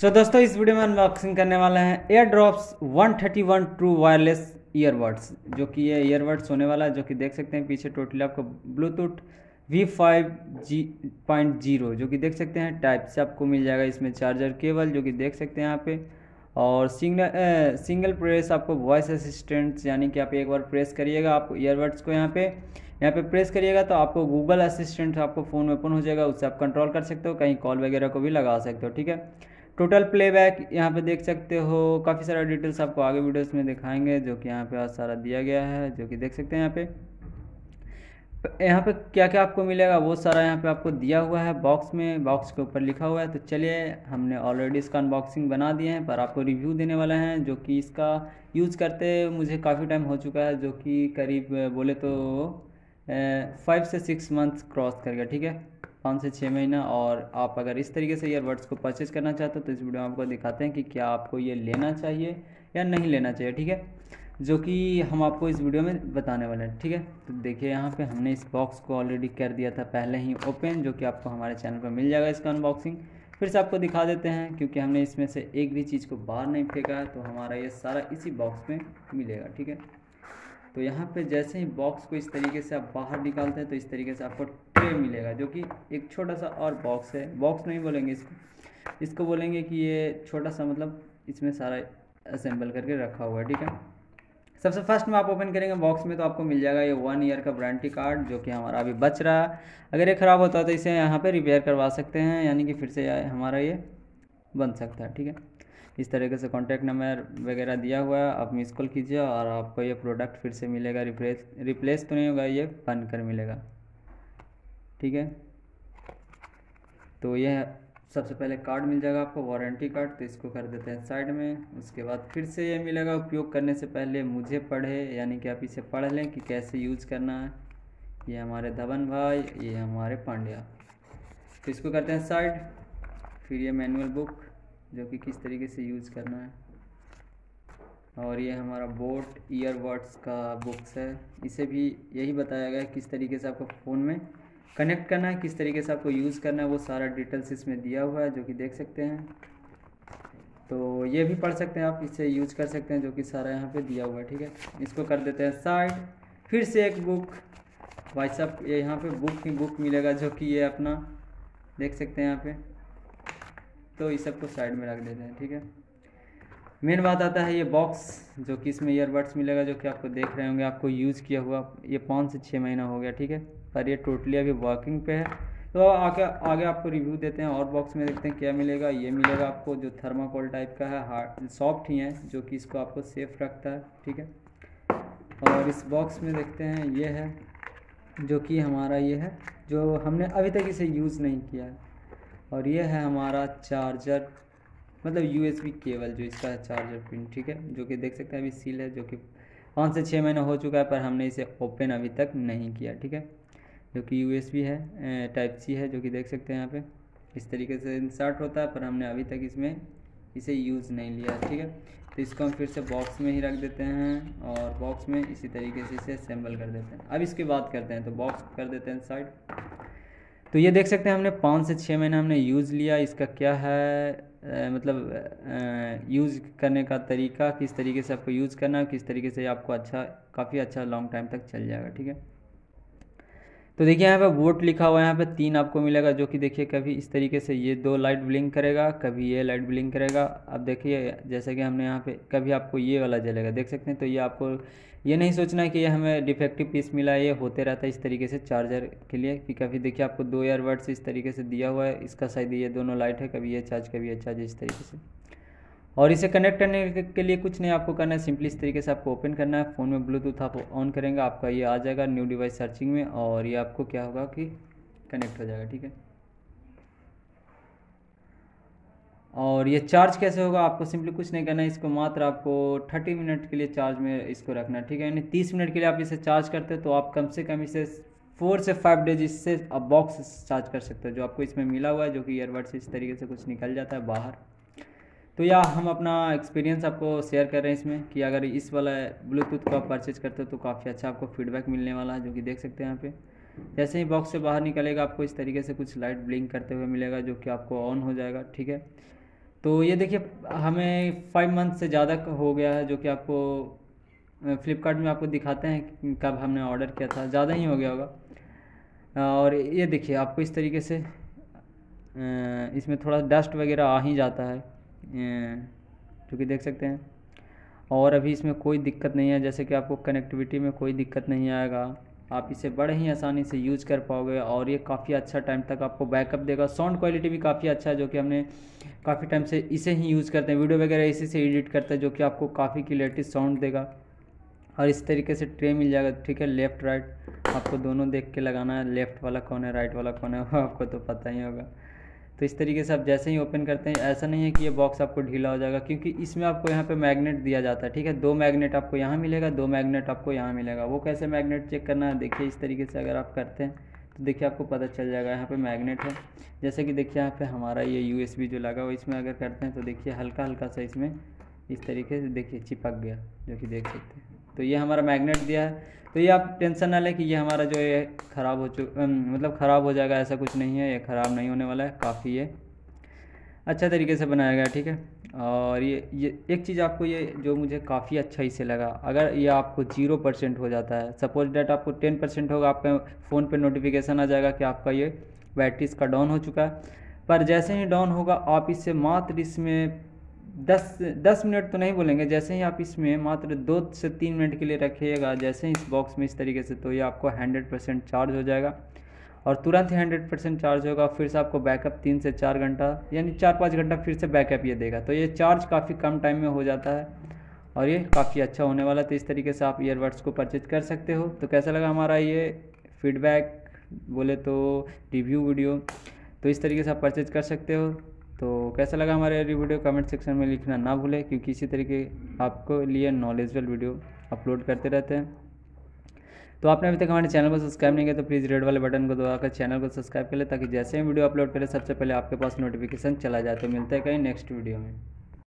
सो so, दोस्तों इस video में अनबॉक्सिंग करने वाले हैं air drops 131 true wireless earbuds जो कि ये ईयरबड्स होने वाला है जो कि देख सकते हैं पीछे टोटली आपको Bluetooth v five g point zero जो कि देख सकते हैं टाइप से आपको मिल जाएगा इसमें चार्जर केबल जो कि देख सकते हैं यहाँ पे। और सिंगल सिंगल प्रेस आपको वॉइस असिस्टेंट यानी कि आप एक बार प्रेस करिएगा आप ईयरबड्स को यहाँ पे। यहाँ पे प्रेस करिएगा तो आपको गूगल असिस्टेंट आपको फ़ोन ओपन हो जाएगा उससे आप कंट्रोल कर सकते हो कहीं कॉल वगैरह को भी लगा सकते हो ठीक है? टोटल प्लेबैक यहाँ पे देख सकते हो। काफ़ी सारा डिटेल्स आपको आगे वीडियोस में दिखाएँगे, जो कि यहाँ पे आज सारा दिया गया है, जो कि देख सकते हैं यहाँ पे। यहाँ पे क्या क्या आपको मिलेगा, वो सारा यहाँ पे आपको दिया हुआ है बॉक्स में। बॉक्स के ऊपर लिखा हुआ है तो चलिए, हमने ऑलरेडी इसका अनबॉक्सिंग बना दिए हैं, पर आपको रिव्यू देने वाले हैं, जो कि इसका यूज़ करते मुझे काफ़ी टाइम हो चुका है, जो कि करीब, बोले तो फाइव से सिक्स मंथ्स क्रॉस कर गया, ठीक है? पाँच से छः महीना और आप अगर इस तरीके से ईयरबड्स को परचेज़ करना चाहते हो तो इस वीडियो में आपको दिखाते हैं कि क्या आपको ये लेना चाहिए या नहीं लेना चाहिए, ठीक है? जो कि हम आपको इस वीडियो में बताने वाले हैं, ठीक है? तो देखिए, यहाँ पे हमने इस बॉक्स को ऑलरेडी कर दिया था, पहले ही ओपन जो कि आपको हमारे चैनल पर मिल जाएगा इसका अनबॉक्सिंग फिर से आपको दिखा देते हैं, क्योंकि हमने इसमें से एक भी चीज़ को बाहर नहीं फेंका है तो हमारा ये सारा इसी बॉक्स में मिलेगा, ठीक है? तो यहाँ पे जैसे ही बॉक्स को इस तरीके से आप बाहर निकालते हैं तो इस तरीके से आपको ट्रे मिलेगा, जो कि एक छोटा सा और बॉक्स है। बॉक्स नहीं बोलेंगे इसको। इसको बोलेंगे कि ये छोटा सा मतलब इसमें सारा असेंबल करके रखा हुआ है, ठीक है? सबसे फ़र्स्ट में आप ओपन करेंगे बॉक्स में तो आपको मिल जाएगा ये वन ईयर का वारंटी कार्ड जो कि हमारा अभी बच रहा है। अगर ये ख़राब होता है तो इसे यहाँ पे रिपेयर करवा सकते हैं, यानी कि फिर से हमारा ये बन सकता है, ठीक है? इस तरीके से कॉन्टैक्ट नंबर वगैरह दिया हुआ है, आप मिस कॉल कीजिए और आपको ये प्रोडक्ट फिर से मिलेगा रिप्लेस रिप्लेस तो नहीं होगा, ये बन कर मिलेगा। ठीक है? तो यह सबसे पहले कार्ड मिल जाएगा आपको वारंटी कार्ड तो इसको कर देते हैं साइड में। उसके बाद फिर से ये मिलेगा, उपयोग करने से पहले मुझे पढ़े, यानी कि आप इसे पढ़ लें कि कैसे यूज़ करना है। ये हमारे धवन भाई, ये हमारे पांड्या। तो इसको करते हैं साइड फिर ये मैनुअल बुक जो कि किस तरीके से यूज़ करना है। और ये हमारा बोट ईयरबड्स का बुक्स है। इसे भी यही बताया गया है किस तरीके से आपको फ़ोन में कनेक्ट करना है, किस तरीके से आपको यूज़ करना है, वो सारा डिटेल्स इसमें दिया हुआ है, जो कि देख सकते हैं। तो ये भी पढ़ सकते हैं आप इसे यूज़ कर सकते हैं, जो कि सारा यहाँ पे दिया हुआ है, ठीक है। इसको कर देते हैं साइड फिर से एक बुक भाई साहब, ये यहाँ पे बुक ही बुक मिलेगा, जो कि ये अपना देख सकते हैं यहाँ पे। तो इस सबको साइड में रख देते हैं, ठीक है? मेन बात आता है ये बॉक्स जो कि इसमें ईयरबड्स मिलेगा, जो कि आपको देख रहे होंगे, आपको यूज़ किया हुआ, ये पाँच से छः महीना हो गया, ठीक है? पर ये टोटली अभी वर्किंग पे है। तो आगे आगे आपको रिव्यू देते हैं, और बॉक्स में देखते हैं क्या मिलेगा। ये मिलेगा आपको जो थर्माकोल टाइप का है हार्ड सॉफ्ट ही है, जो कि इसको आपको सेफ़ रखता है, ठीक है? और इस बॉक्स में देखते हैं, ये है, जो कि हमारा ये है, जो हमने अभी तक इसे यूज़ नहीं किया है। और ये है हमारा चार्जर मतलब यूएसबी केबल जो इसका चार्जर पिन, ठीक है? जो कि देख सकते हैं, अभी सील है, जो कि पाँच से छः महीने हो चुका है, पर हमने इसे ओपन अभी तक नहीं किया, ठीक है? जो कि यूएसबी है टाइप सी है, जो कि देख सकते हैं यहाँ पे। इस तरीके से इंसर्ट होता है, पर हमने अभी तक इसमें इसे यूज़ नहीं लिया, ठीक है? तो इसको हम फिर से बॉक्स में ही रख देते हैं और बॉक्स में इसी तरीके से इसे असेंबल कर देते हैं। अब इसकी बात करते हैं तो बॉक्स कर देते हैं साइड तो ये देख सकते हैं हमने पाँच से छः महीना हमने यूज़ लिया इसका क्या है आ, मतलब यूज़ करने का तरीका किस तरीके से आपको यूज़ करना किस तरीके से आपको अच्छा काफ़ी अच्छा लॉन्ग टाइम तक चल जाएगा ठीक है? तो देखिए यहाँ पे वोट लिखा हुआ है, यहाँ पे तीन आपको मिलेगा जो कि देखिए कभी इस तरीके से ये दो लाइट ब्लिंक करेगा, कभी ये लाइट ब्लिंक करेगा। अब देखिए जैसे कि हमने यहाँ पे कभी आपको ये वाला जलेगा, देख सकते हैं तो ये आपको ये नहीं सोचना है कि ये हमें डिफेक्टिव पीस मिला है ये होते रहता है इस तरीके से चार्जर के लिए, कि कभी देखिए आपको दो ईयरबड्स इस तरीके से दिया हुआ है, इसका शायद ये दोनों लाइट है, कभी ये चार्ज कभी ये चार्ज इस तरीके से। और इसे कनेक्ट करने के लिए कुछ नहीं, आपको करना है सिंपली इस तरीके से आपको ओपन करना है। फ़ोन में ब्लूटूथ आप ऑन करेंगे, आपका ये आ जाएगा न्यू डिवाइस सर्चिंग में और ये आपको क्या होगा कि कनेक्ट हो जाएगा, ठीक है? और ये चार्ज कैसे होगा, आपको सिंपली कुछ नहीं करना है, इसको मात्र आपको 30 मिनट के लिए चार्ज में इसको रखना है, ठीक है? यानी 30 मिनट के लिए आप इसे चार्ज करते हो तो आप कम से कम इसे फोर से फाइव डेज़ इससे आप बॉक्स चार्ज कर सकते हो, जो आपको इसमें मिला हुआ है, जो कि ईयरबड्स इस तरीके से कुछ निकल जाता है बाहर। तो या हम अपना एक्सपीरियंस आपको शेयर कर रहे हैं इसमें कि अगर इस वाला ब्लूटूथ को आप परचेज करते हो तो काफ़ी अच्छा आपको फीडबैक मिलने वाला है, जो कि देख सकते हैं यहाँ पे। जैसे ही बॉक्स से बाहर निकलेगा, आपको इस तरीके से कुछ लाइट ब्लिंक करते हुए मिलेगा, जो कि आपको ऑन हो जाएगा, ठीक है? तो ये देखिए, हमें फाइव मंथ से ज़्यादा हो गया है, जो कि आपको फ्लिपकार्ट में आपको दिखाते हैं कब हमने ऑर्डर किया था। ज़्यादा ही हो गया होगा। और ये देखिए, आपको इस तरीके से इसमें थोड़ा डस्ट वगैरह आ ही जाता है। क्योंकि देख सकते हैं। और अभी इसमें कोई दिक्कत नहीं है, जैसे कि आपको कनेक्टिविटी में कोई दिक्कत नहीं आएगा। आप इसे बड़े ही आसानी से यूज़ कर पाओगे और ये काफ़ी अच्छा टाइम तक आपको बैकअप देगा। साउंड क्वालिटी भी काफ़ी अच्छा है, जो कि हमने काफ़ी टाइम से इसे ही यूज़ करते हैं। वीडियो वगैरह इसी से एडिट करते हैं, जो कि आपको काफ़ी क्लियरिटी साउंड देगा। और इस तरीके से ट्रे मिल जाएगा, ठीक है लेफ़्ट राइट आपको दोनों देख के लगाना है लेफ़्ट वाला कौन है राइट वाला कौन है आपको तो पता ही होगा। तो इस तरीके से आप जैसे ही ओपन करते हैं, ऐसा नहीं है कि ये बॉक्स आपको ढीला हो जाएगा, क्योंकि इसमें आपको यहाँ पे मैग्नेट दिया जाता है, ठीक है? दो मैग्नेट आपको यहाँ मिलेगा, दो मैग्नेट आपको यहाँ मिलेगा। वो कैसे मैग्नेट चेक करना है? देखिए, इस तरीके से अगर आप करते हैं तो देखिए आपको पता चल जाएगा, यहाँ पे मैग्नेट है। जैसे कि देखिए यहाँ पे हमारा ये यूएसबी जो लगा हुआ इसमें अगर करते हैं तो देखिए हल्का हल्का सा इसमें इस तरीके से देखिए चिपक गया, जो कि देख सकते हैं। तो ये हमारा मैग्नेट दिया है। तो ये आप टेंशन ना लें कि ये हमारा जो ये ख़राब हो चुक मतलब ख़राब हो जाएगा, ऐसा कुछ नहीं है, ये ख़राब नहीं होने वाला है, काफ़ी ये अच्छा तरीके से बनाया गया, ठीक है? और ये ये, एक चीज़ आपको ये, जो मुझे काफ़ी अच्छा इसे लगा, अगर ये आपको ज़ीरो परसेंट हो जाता है सपोज़ डेट आपको टेन परसेंट होगा, आपके फ़ोन पे नोटिफिकेशन आ जाएगा कि आपका ये बैटरी इसका डाउन हो चुका है। पर जैसे ही डाउन होगा, आप इससे मात्र इसमें दस दस मिनट तो नहीं बोलेंगे, जैसे ही आप इसमें मात्र दो से तीन मिनट के लिए रखिएगा, जैसे ही इस बॉक्स में इस तरीके से तो ये आपको हंड्रेड परसेंट चार्ज हो जाएगा। और तुरंत ही हंड्रेड परसेंट चार्ज होगा, फिर से आपको बैकअप तीन से चार घंटा, यानी चार पाँच घंटा फिर से बैकअप ये देगा। तो ये चार्ज काफ़ी कम टाइम में हो जाता है, और ये काफ़ी अच्छा होने वाला तो इस तरीके से आप ईयरबड्स को परचेज कर सकते हो। तो कैसा लगा हमारा ये फीडबैक बोले तो रिव्यू वीडियो तो इस तरीके से आप परचेज कर सकते हो। तो कैसा लगा हमारे वीडियो कमेंट सेक्शन में लिखना ना भूलें, क्योंकि इसी तरीके आपको लिए नॉलेजबल वीडियो अपलोड करते रहते हैं। तो आपने अभी तक हमारे चैनल को सब्सक्राइब नहीं किया तो प्लीज़ रेड वाले बटन को दबाकर चैनल को सब्सक्राइब कर ले, ताकि जैसे ही वीडियो अपलोड करें, सबसे पहले आपके पास नोटिफिकेशन चला जाए। तो मिलता है कहीं नेक्स्ट वीडियो में।